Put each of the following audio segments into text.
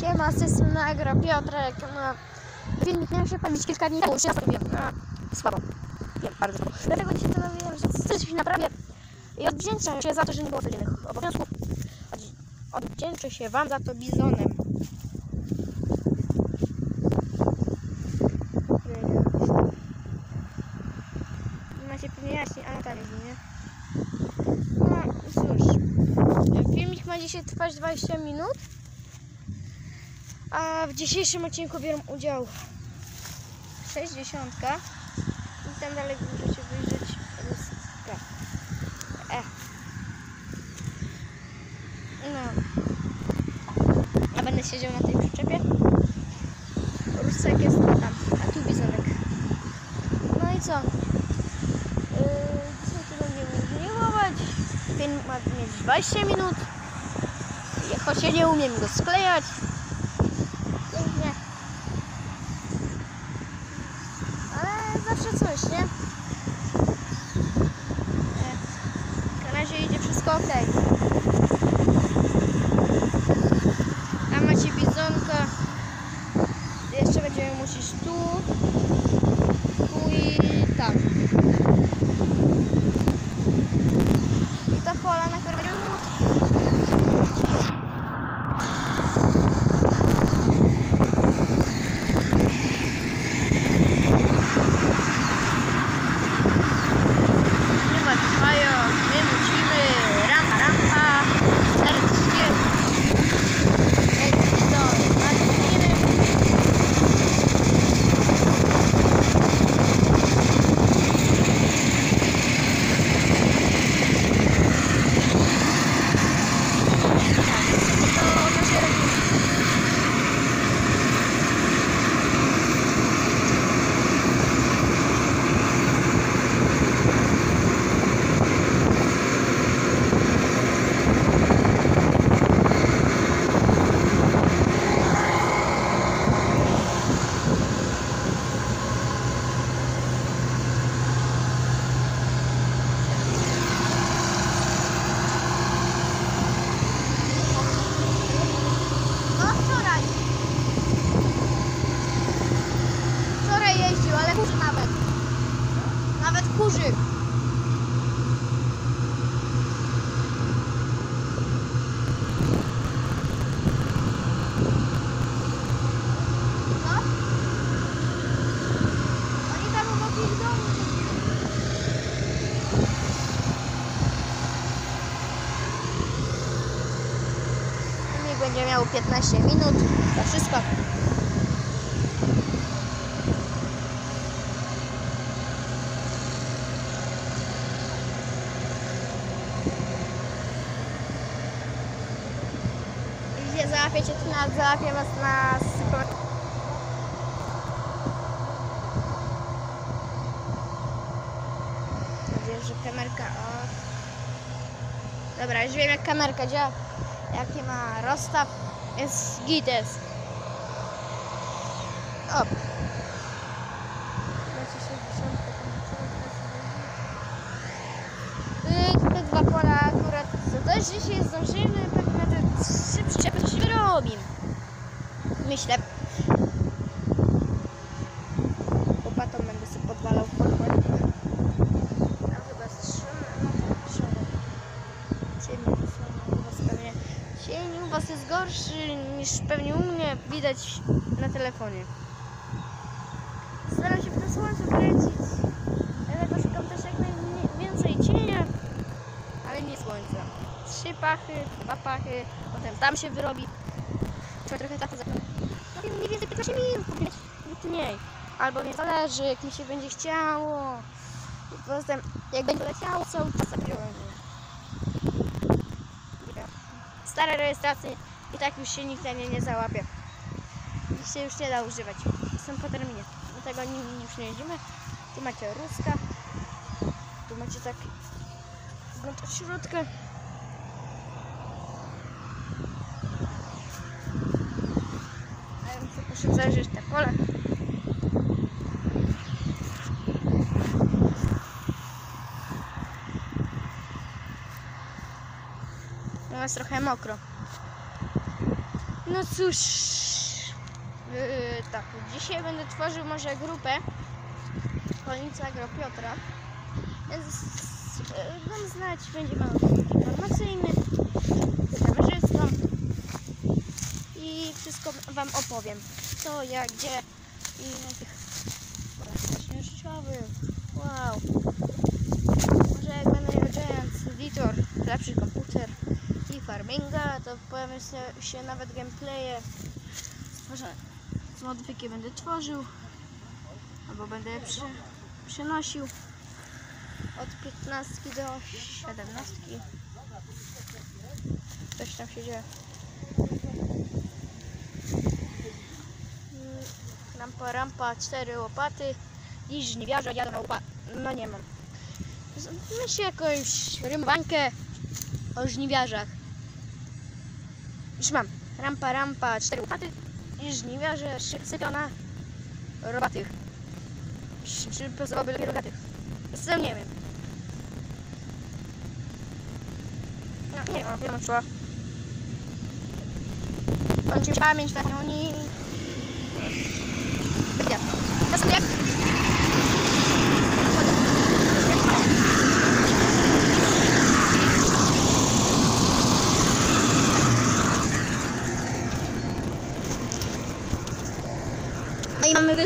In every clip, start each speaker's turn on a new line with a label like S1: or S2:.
S1: Siema, z tej strony Agra Piotrek. No, filmik miał się pojawić kilka dni temu, już ja wiem. No, słabo. Wiem, bardzo słabo. Dlatego dzisiaj postanowiłem, że coś naprawię i odwdzięczę się za to, że nie było codziennych obowiązków. Odw- Odwdzięczę się Wam za to bizonem. Macie pewnie jaśniej, a no tak, nie? No cóż, filmik ma dzisiaj trwać 20 minut, a w dzisiejszym odcinku biorą udział 60 i tam dalej możecie wyjrzeć rustka. E. No. A będę siedział na tej przyczepie. Rusek jest tam, a tu bizonek. No i co? Yy, dzisiaj tu będziemy zmiłować. Film ma mieć 20 minut. Choć ja nie umiem go sklejać. Pięknie. Ale zawsze coś, nie? Nie. Na razie idzie wszystko ok. Tam macie bizonka. Jeszcze będziemy musieć tu. Tu i tam. I ta pola, na której będziemy Chyba trwają, my musimy, rampa, rampa, serdecznie. Ej, to, martwiny. To nasze No wczoraj. Wczoraj jeździł, ale kurzy nawet. Nawet kurzy. Będzie miał 15 minut. To wszystko. Załapię was na nadzieję, że kamerka... O. Dobra, już wiem jak kamerka działa. Jaki ma rozstaw. Jest gites. O. Y, Te dwa pola akurat to też dzisiaj zdążymy, pewnie te trzy przyczepy coś wyrobimy. Myślę. Łopatą będę sobie podwalał podkład. Tam chyba strzymy, no was. Cień u was jest gorszy niż pewnie u mnie widać na telefonie. Staram się w to słońce kręcić. Dlatego szukam też jak najwięcej cienia, ale nie słońca. Trzy pachy, dwa pachy, potem tam się wyrobi. Trzeba trochę czasu zacząć. No i mniej więcej 15 minut lub mniej. Albo nie zależy, jak mi się będzie chciało. I potem, jak będzie leciało, cały czas zabiorę. Stare rejestracje i tak już się nikt na nie nie załapie. Ich się już nie da używać. Są po terminie. Dlatego nim już nie jeździmy. Tu macie ruska. Tu macie tak znaczy środkę. A poszedł zajrzeć te pole. Jest trochę mokro. No cóż, yy, tak, dzisiaj będę tworzył może grupę Kolnica Gro Piotra. Więc yy, znać, będzie filmik informacyjny, kamerzystą i wszystko Wam opowiem. Co, jak, gdzie i na tych śnieżczowych. Wow. Może jak będę Giants Editor, lepszy komputer i farminga, to pojawią się, się nawet gameplaye stworzone. Z będę tworzył, albo będę je przy, przynosił od 15 do 17. Coś tam się dzieje. Rampa, rampa, cztery łopaty i żniwiarze jadą na łopaty. No nie mam. Myślę jakąś rymowankę o żniwiarzach. Już mam. Rampa, rampa, cztery łopaty i żniwiarze szy- sypią na robatych. Czy, pasowałoby lepiej rogatych? Sam nie wiem. No, nie wiem, wiem co. Kończy pamięć na oni. Gdzie? Następnie. No i mamy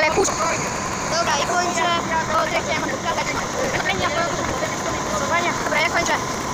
S1: Ale. Dobra, i kończę. Ja mam pokazać. Dobra, ja kończę.